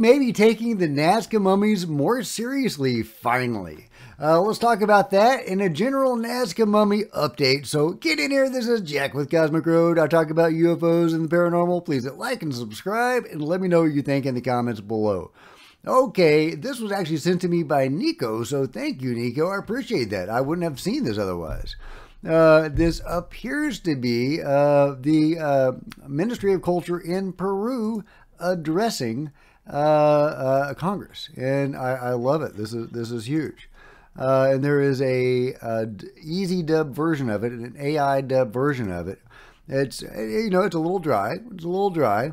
may be taking the Nazca mummies more seriously, finally. Uh, let's talk about that in a general Nazca mummy update. So get in here. This is Jack with Cosmic Road. I talk about UFOs and the paranormal. Please hit like and subscribe and let me know what you think in the comments below. Okay, this was actually sent to me by Nico, so thank you, Nico. I appreciate that. I wouldn't have seen this otherwise. Uh, this appears to be uh, the uh, Ministry of Culture in Peru addressing uh, uh, Congress, and I, I, love it. This is this is huge. Uh, and there is a, a, easy dub version of it, an AI dub version of it. It's you know it's a little dry. It's a little dry,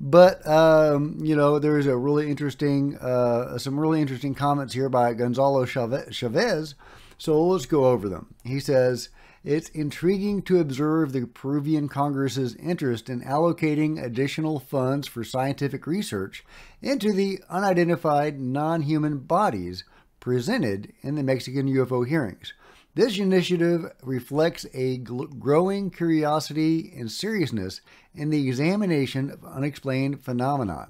but um, you know there is a really interesting uh, some really interesting comments here by Gonzalo Chavez. So let's go over them. He says. It's intriguing to observe the Peruvian Congress's interest in allocating additional funds for scientific research into the unidentified non human bodies presented in the Mexican UFO hearings. This initiative reflects a growing curiosity and seriousness in the examination of unexplained phenomena.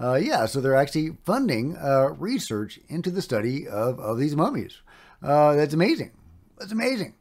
Uh, yeah, so they're actually funding uh, research into the study of, of these mummies. Uh, that's amazing. That's amazing.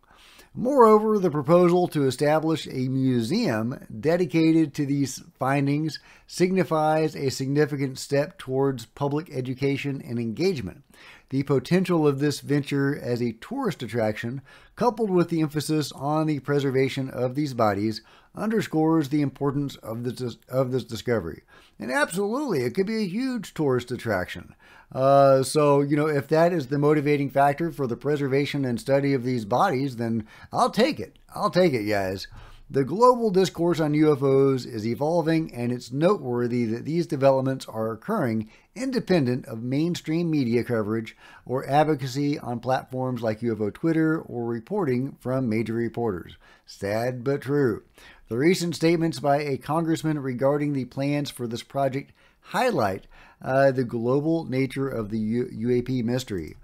Moreover, the proposal to establish a museum dedicated to these findings signifies a significant step towards public education and engagement. The potential of this venture as a tourist attraction, coupled with the emphasis on the preservation of these bodies, underscores the importance of this, of this discovery. And absolutely, it could be a huge tourist attraction. Uh, so, you know, if that is the motivating factor for the preservation and study of these bodies, then I'll take it. I'll take it, guys. The global discourse on UFOs is evolving, and it's noteworthy that these developments are occurring independent of mainstream media coverage or advocacy on platforms like UFO Twitter or reporting from major reporters. Sad but true. The recent statements by a congressman regarding the plans for this project highlight uh, the global nature of the U- UAP mystery.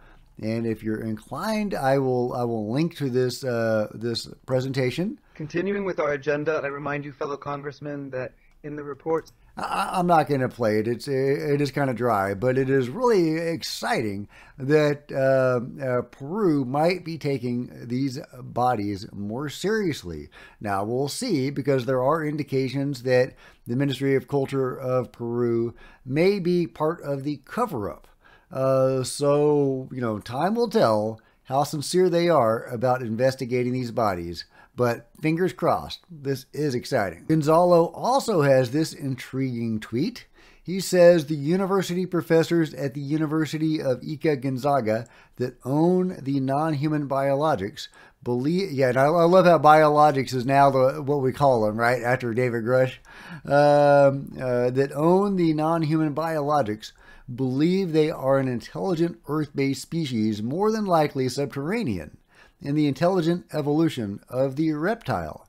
And if you're inclined, I will I will link to this uh, this presentation. Continuing with our agenda, I remind you, fellow congressmen, that in the reports I, am not going to play it. It's it is kind of dry, but it is really exciting that uh, uh, Peru might be taking these bodies more seriously. Now we'll see because there are indications that the Ministry of Culture of Peru may be part of the cover-up. Uh, so you know, time will tell how sincere they are about investigating these bodies. But fingers crossed, this is exciting. Gonzalo also has this intriguing tweet. He says the university professors at the University of Ica Gonzaga that own the non human biologics believe. Yeah, and I, I, love how biologics is now the, what we call them, right? After David Grusch. Um, uh, that own the non human biologics believe they are an intelligent Earth based species, more than likely subterranean in the intelligent evolution of the reptile.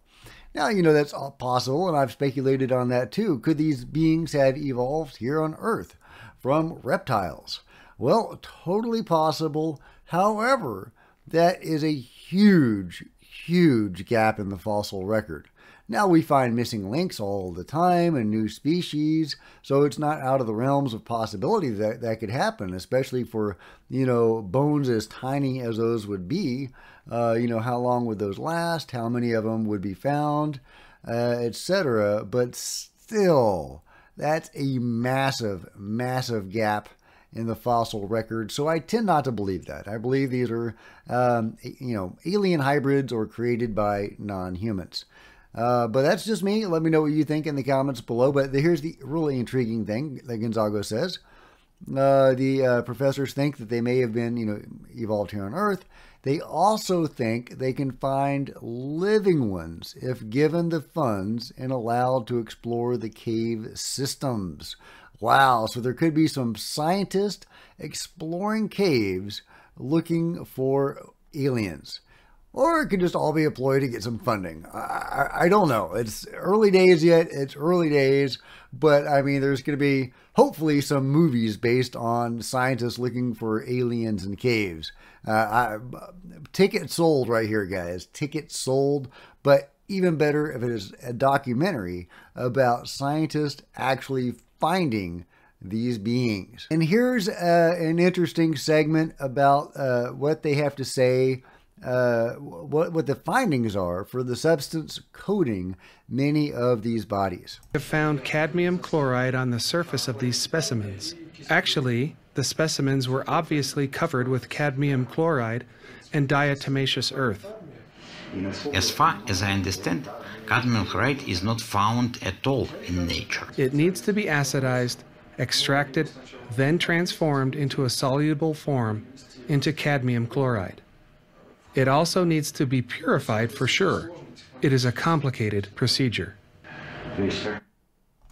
Now, you know, that's possible, and I've speculated on that too. Could these beings have evolved here on Earth from reptiles? Well, totally possible. However, that is a huge, huge gap in the fossil record. Now we find missing links all the time and new species, so it's not out of the realms of possibility that that could happen, especially for, you know, bones as tiny as those would be. Uh, you know, how long would those last? How many of them would be found, uh, etc. But still, that's a massive, massive gap in the fossil record. So I tend not to believe that. I believe these are, um, you know, alien hybrids or created by non-humans. Uh, but that's just me. Let me know what you think in the comments below. But here's the really intriguing thing that Gonzago says. Uh, the uh, professors think that they may have been, you know, evolved here on Earth. They also think they can find living ones if given the funds and allowed to explore the cave systems. Wow, so there could be some scientists exploring caves looking for aliens or it could just all be a ploy to get some funding. I, I, don't know. It's early days yet. It's early days, but I mean, there's going to be hopefully some movies based on scientists looking for aliens in caves. Uh, I, ticket sold right here, guys. Ticket sold, but even better if it is a documentary about scientists actually finding these beings. And here's uh, an interesting segment about uh, what they have to say, uh, what, what the findings are for the substance coating many of these bodies. We have found cadmium chloride on the surface of these specimens. Actually, the specimens were obviously covered with cadmium chloride and diatomaceous earth. As far as I understand, cadmium chloride is not found at all in nature. It needs to be acidized, extracted, then transformed into a soluble form into cadmium chloride. It also needs to be purified for sure. It is a complicated procedure.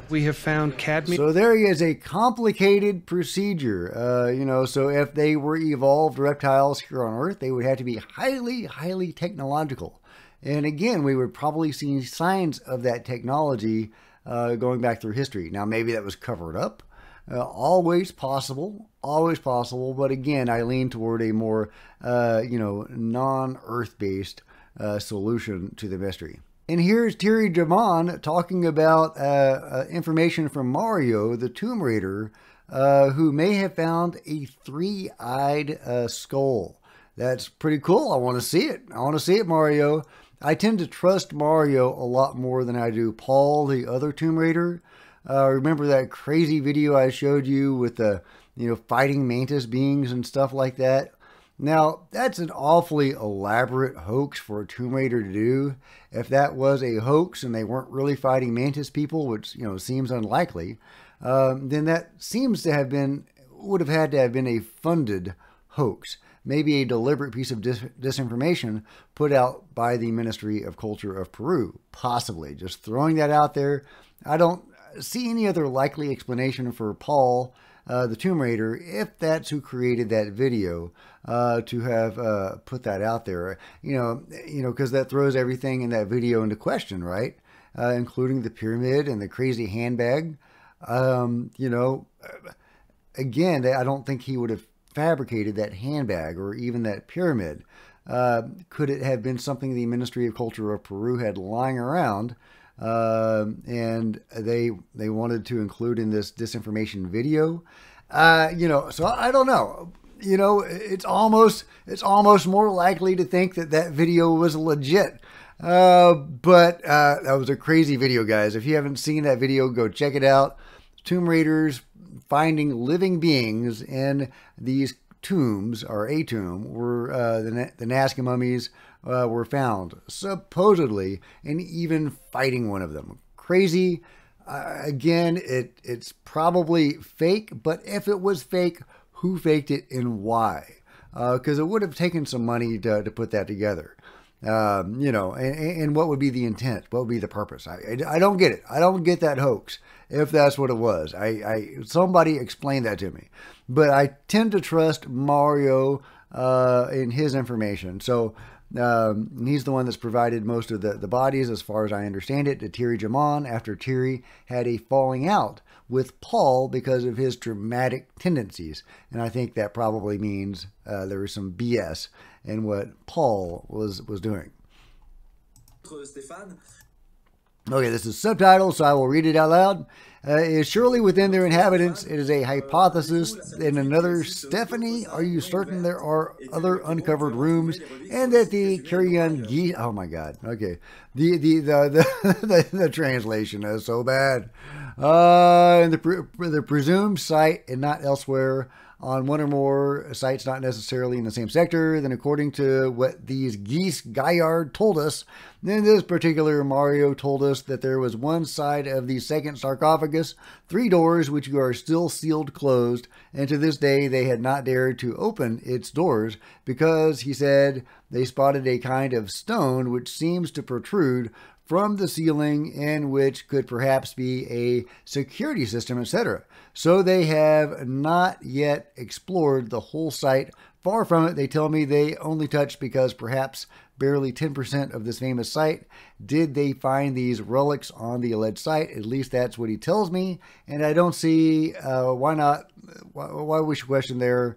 We have found cadmium. So there is a complicated procedure. Uh, you know, so if they were evolved reptiles here on Earth, they would have to be highly, highly technological. And again, we would probably see signs of that technology uh, going back through history. Now, maybe that was covered up. Uh, always possible, always possible. But again, I lean toward a more, uh, you know, non-Earth based uh, solution to the mystery. And here's Terry Jamin talking about uh, uh, information from Mario, the Tomb Raider, uh, who may have found a three eyed uh, skull. That's pretty cool. I want to see it. I want to see it, Mario. I tend to trust Mario a lot more than I do Paul, the other Tomb Raider. Uh, remember that crazy video I showed you with the you know fighting mantis beings and stuff like that? Now, that's an awfully elaborate hoax for a Tomb Raider to do. If that was a hoax and they weren't really fighting Mantis people, which, you know, seems unlikely, um, then that seems to have been, would have had to have been a funded hoax. Maybe a deliberate piece of dis- disinformation put out by the Ministry of Culture of Peru. Possibly. Just throwing that out there. I don't see any other likely explanation for Paul uh, the Tomb Raider, if that's who created that video, uh, to have uh, put that out there. You know, you know, because that throws everything in that video into question, right? Uh, including the pyramid and the crazy handbag. Um, you know, again, I don't think he would have fabricated that handbag or even that pyramid. Uh, could it have been something the Ministry of Culture of Peru had lying around? Uh, and they they wanted to include in this disinformation video. Uh, you know, so I don't know. You know, it's almost it's almost more likely to think that that video was legit. Uh, but uh, that was a crazy video, guys. If you haven't seen that video, go check it out. Tomb Raiders finding living beings in these tombs, or a tomb, were uh, the, the Nazca mummies uh, were found, supposedly, and even fighting one of them. Crazy. Uh, again, it it's probably fake, but if it was fake, who faked it and why? Because uh, it would have taken some money to, to put that together. Um, you know, and, and, what would be the intent? What would be the purpose? I, I, I, don't get it. I don't get that hoax. If that's what it was, I, I somebody explain that to me. But I tend to trust Mario uh, in his information. So um, he's the one that's provided most of the, the bodies, as far as I understand it, to Thierry Jamin after Thierry had a falling out with Paul because of his dramatic tendencies. And I think that probably means uh, there was some BS in what Paul was, was doing. Okay, this is subtitles, so I will read it out loud. Uh, is surely within their inhabitants. It is a hypothesis. And another, Stephanie, are you certain there are other uncovered rooms and that the carrion geese? Oh my God. Okay, the the the the, the, the translation is so bad. Uh, and the the presumed site and not elsewhere on one or more sites not necessarily in the same sector, then according to what these geese Gaillard told us, in this particular Mario told us that there was one side of the second sarcophagus, three doors which are still sealed closed, and to this day they had not dared to open its doors because, he said, they spotted a kind of stone which seems to protrude from the ceiling and which could perhaps be a security system, etc. So they have not yet explored the whole site. Far from it, they tell me they only touched because perhaps barely 10% of this famous site. Did they find these relics on the alleged site? At least that's what he tells me. And I don't see uh, why not, why, why we should question there.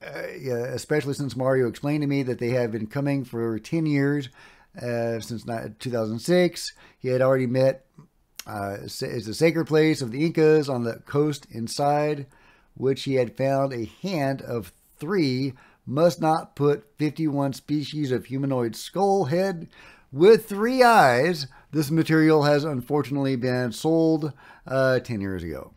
Uh, yeah, especially since Mario explained to me that they have been coming for 10 years uh, since 2006. He had already met Uh, it's a sacred place of the Incas on the coast inside which he had found a hand of three must not put 51 species of humanoid skull head with three eyes. This material has unfortunately been sold uh, 10 years ago.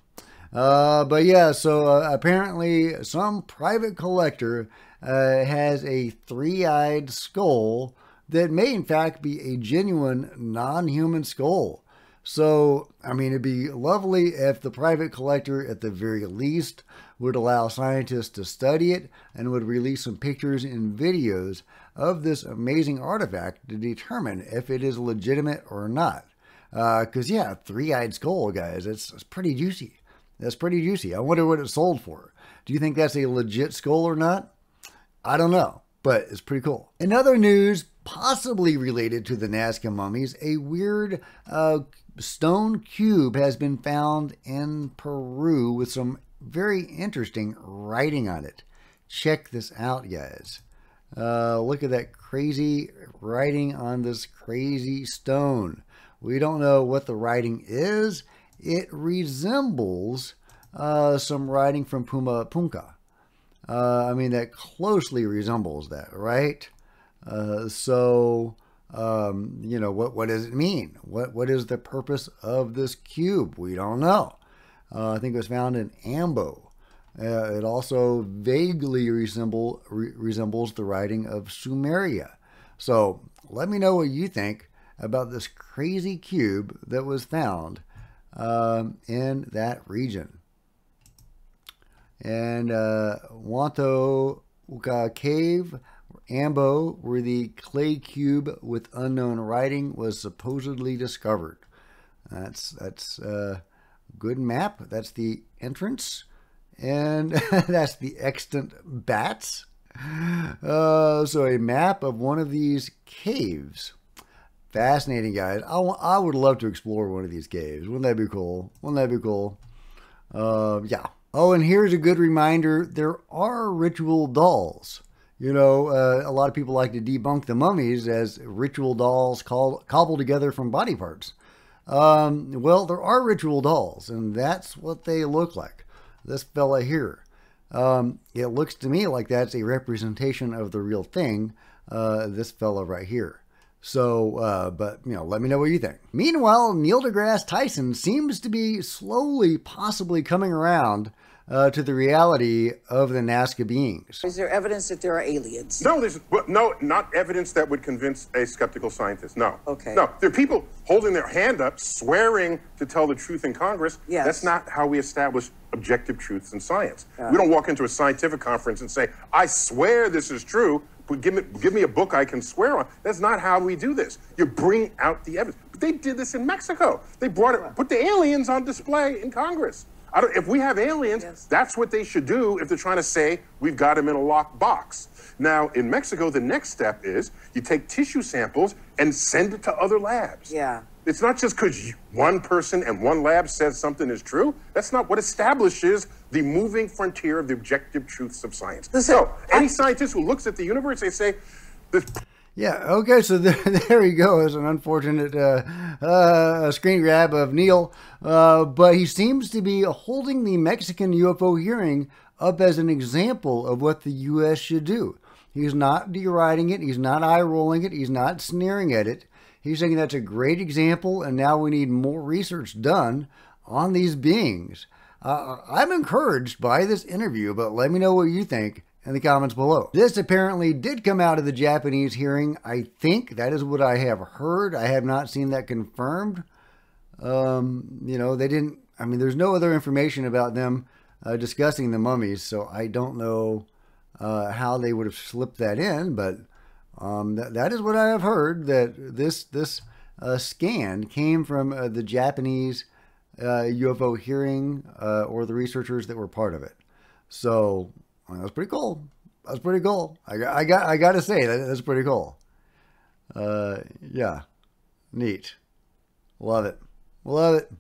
Uh, but yeah, so uh, apparently some private collector uh, has a three eyed skull that may in fact be a genuine non human skull. So, I mean, it'd be lovely if the private collector, at the very least, would allow scientists to study it and would release some pictures and videos of this amazing artifact to determine if it is legitimate or not. Because, uh, yeah, three eyed skull, guys, it's, it's pretty juicy. That's pretty juicy. I wonder what it sold for. Do you think that's a legit skull or not? I don't know, but it's pretty cool. In other news, possibly related to the Nazca mummies, a weird uh, stone cube has been found in Peru with some very interesting writing on it. Check this out, guys. Uh, look at that crazy writing on this crazy stone. We don't know what the writing is. It resembles uh, some writing from Puma Punka. Uh, I mean, that closely resembles that, right? Uh, so, um, you know, what, what does it mean? What, what is the purpose of this cube? We don't know. Uh, I think it was found in Ambo. Uh, it also vaguely resemble, re- resembles the writing of Sumeria. So let me know what you think about this crazy cube that was found um, in that region. And uh, Wanto Cave, Ambo, where the clay cube with unknown writing was supposedly discovered. That's that's a good map. That's the entrance. And that's the extant bats. Uh, so a map of one of these caves. Fascinating, guys. I, I would love to explore one of these caves. Wouldn't that be cool? Wouldn't that be cool? Uh, yeah. Oh, and here's a good reminder there are ritual dolls. You know, uh, a lot of people like to debunk the mummies as ritual dolls called, cobbled together from body parts. Um, well, there are ritual dolls, and that's what they look like. This fella here. Um, it looks to me like that's a representation of the real thing, uh, this fella right here. So, uh, but, you know, let me know what you think. Meanwhile, Neil deGrasse Tyson seems to be slowly, possibly coming around uh, to the reality of the Nazca beings. Is there evidence that there are aliens? No, there's no, not evidence that would convince a skeptical scientist. No. Okay. No, there are people holding their hand up, swearing to tell the truth in Congress. Yes. That's not how we establish objective truths in science. we don't walk into a scientific conference and say, "I swear this is true." But give me, give me a book I can swear on. That's not how we do this. You bring out the evidence. But they did this in Mexico. They brought it, put the aliens on display in Congress if we have aliens, yes. that's what they should do if they're trying to say we've got them in a locked box. Now, in Mexico, the next step is you take tissue samples and send it to other labs. Yeah. It's not just because one person and one lab says something is true. That's not what establishes the moving frontier of the objective truths of science. Listen, so, any I... scientist who looks at the universe, they say, this yeah, okay, so there, there he goes. An unfortunate uh, uh, screen grab of Neil. Uh, but he seems to be holding the Mexican UFO hearing up as an example of what the U.S. should do. He's not deriding it, he's not eye rolling it, he's not sneering at it. He's saying that's a great example, and now we need more research done on these beings. Uh, I'm encouraged by this interview, but let me know what you think in the comments below. This apparently did come out of the Japanese hearing. I think that is what I have heard. I have not seen that confirmed. Um, you know, they didn't, I mean, there's no other information about them uh, discussing the mummies, so I don't know uh, how they would have slipped that in, but um, th- that is what I have heard that this, this uh, scan came from uh, the Japanese UFO uh, hearing uh, or the researchers that were part of it. So well, that's pretty cool. That's pretty cool. I got, I got, I got to say that that's pretty cool. Uh, yeah, neat. Love it. Love it.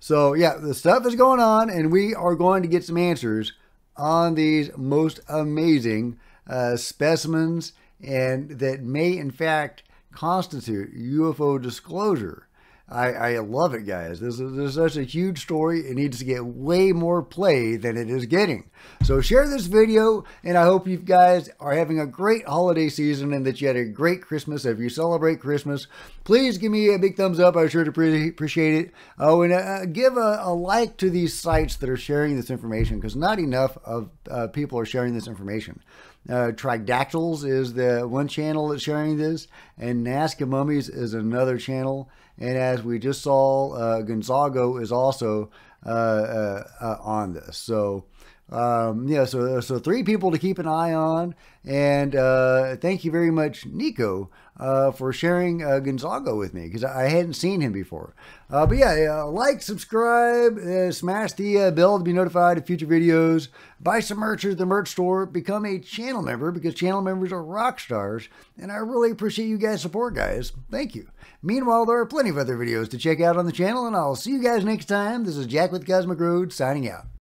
So yeah, the stuff is going on, and we are going to get some answers on these most amazing uh, specimens, and that may in fact constitute UFO disclosure. I, I love it, guys. This is, this is such a huge story. It needs to get way more play than it is getting. So share this video, and I hope you guys are having a great holiday season and that you had a great Christmas. If you celebrate Christmas, please give me a big thumbs up. I sure appreciate it. Oh, and uh, give a, a, like to these sites that are sharing this information because not enough of uh, people are sharing this information. Uh, Tridactyls is the one channel that's sharing this, and Nazca Mummies is another channel. And as we just saw, uh, Gonzago is also uh, uh, on this. So um, yeah, so so three people to keep an eye on, and uh, thank you very much, Nico, uh, for sharing uh, Gonzago with me because I hadn't seen him before. Uh, but yeah, like, subscribe, uh, smash the uh, bell to be notified of future videos. Buy some merch at the merch store. Become a channel member because channel members are rock stars, and I really appreciate you guys' support, guys. Thank you. Meanwhile, there are plenty of other videos to check out on the channel, and I'll see you guys next time. This is Jack with Cosmic Road signing out.